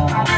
Oh.